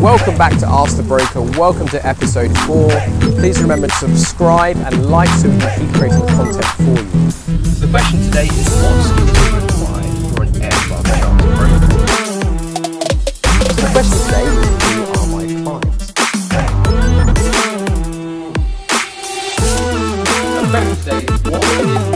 Welcome back to Ask the Broker. Welcome to episode four. Please remember to subscribe and like so we can keep creating content for you. The question today is what do you for an airbus broker? The question today is who are my clients? The question today is what is